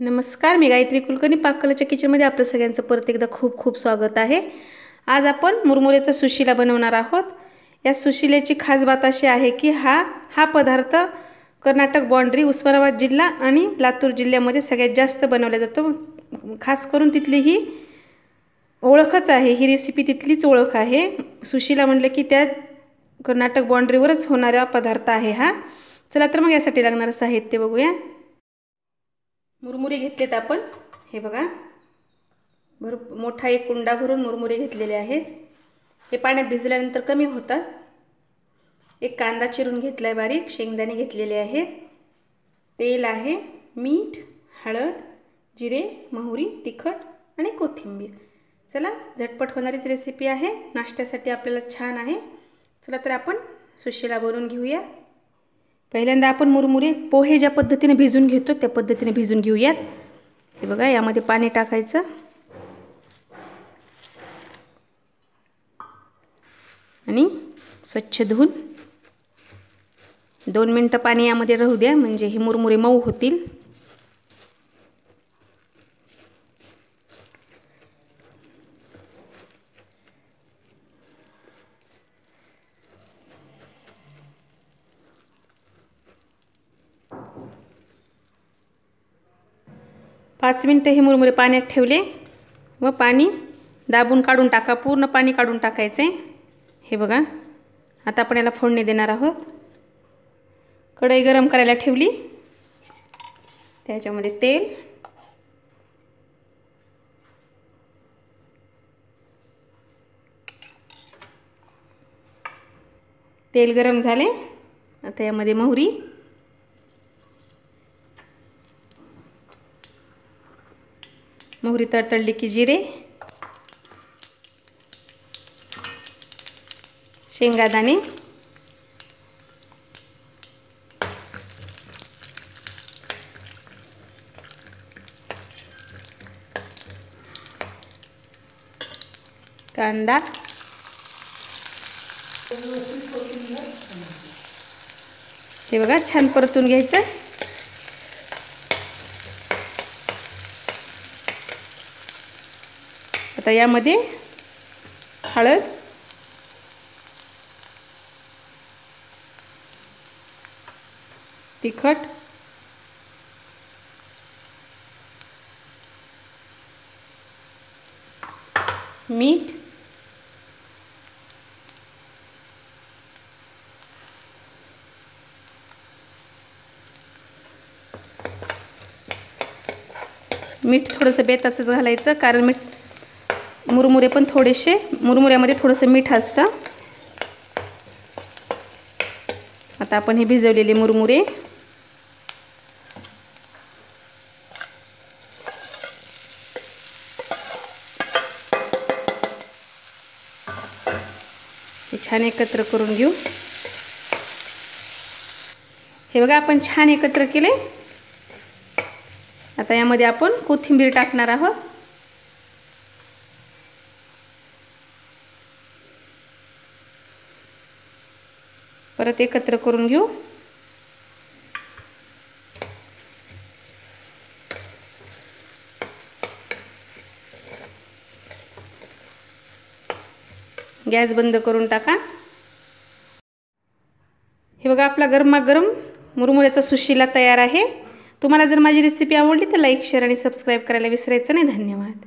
नमस्कार मी गायत्री कुलकर्णी पाककलेच्या किचनमध्ये आपलं सगळ्यांचं परत एकदा खूप खूप स्वागत आहे. आज आपण मुरमुरेचा सुशिला बनवणार आहोत. या सुशिल्याची खास बात अशी आहे की हा हा पदार्थ कर्नाटक बाँड्री उस्मानाबाद जिल्हा आणि लातूर जिल्ह्यामध्ये सगळ्यात जास्त बनवला जातो. खास करून तिथली ही ओळखच आहे. ही रेसिपी तिथलीच ओळख आहे. सुशिला म्हटलं की त्या कर्नाटक बाँड्रीवरच होणारा पदार्थ आहे हा. चला तर मग यासाठी लागणारं साहित्य बघूया. मुरमुरे घेतलेत आपण. हे बघा. भर मोठा एक कुंडा भरून मुरमुरे घेतलेले आहेत. हे पाण्यात भिजल्यानंतर कमी होतात. एक कांदा चिरून घेतला आहे बारीक शेंगदाणे घेतलेले आहेत. तेल आहे मीठ हळद जिरे मोहरी तिखट आणि कोथिंबीर. चला झटपट होणारीच रेसिपी आहे. नाश्त्यासाठी आपल्याला छान आहे. चला तर आपण सुशिला बनवून घेऊया. पहिल्यांदा आपण मुरमुरे पोहे ज्या पद्धतीने भिजून घेतो त्या पद्धतीने भिजून घेऊयात. हे बघा यामध्ये पाणी टाकायचं. आणि स्वच्छ धुवून. दोन मिनटं पाणी यामध्ये राहू द्या म्हणजे हे मुरमुरे मऊ होतील. पाच मिनटं हे मुरमुरे पाण्यात ठेवले. व पाणी दाबून काढून टाका. पूर्ण पाणी काढून टाकायचं हे बघा. आता आपण याला फोडणी देणार आहोत. कढई गरम करायला ठेवली. त्याच्यामध्ये तेल. तेल गरम झाले. आता यामध्ये मोहरी. मोहरी तडतडली की जिरे. शेंगादाणे कांदा. हे बघा छान परतून घ्यायचं. आता यामध्ये हळद. तिखट. मीठ. मीठ थोडंसं बेताचंच घालायचं कारण मीठ मुरमुरे पण थोडेसे मुरमुऱ्यामध्ये थोडंसं मीठ असतं. आता आपण हे भिजवलेले मुरमुरे. छान एकत्र करून घेऊ. हे बघा आपण छान एकत्र केले. आता यामध्ये आपण कोथिंबीर टाकणार आहोत. परत एकत्र करून घेऊ. गॅस बंद करून टाका. हे बघा आपला गरमागरम मुरमुऱ्याचा सुशिला तयार आहे. तुम्हाला जर माझी रेसिपी आवडली तर लाईक शेअर आणि सबस्क्राईब करायला विसरायचं नाही. धन्यवाद.